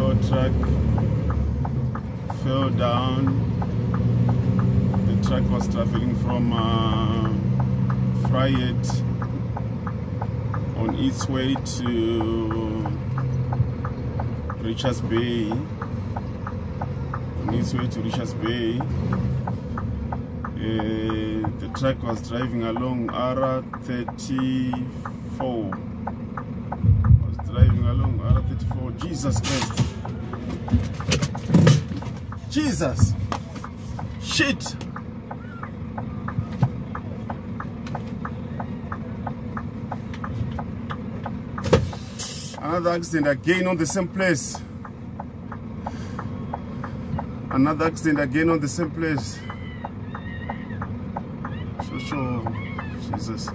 tow truck fell down. The truck was traveling from uh, on its way to Richards Bay. On its way to Richards Bay. Uh, the truck was driving along R34. Driving along R34. Jesus Christ. Jesus. Shit. Another accident again on the same place. Another accident again on the same place. So, so, Jesus.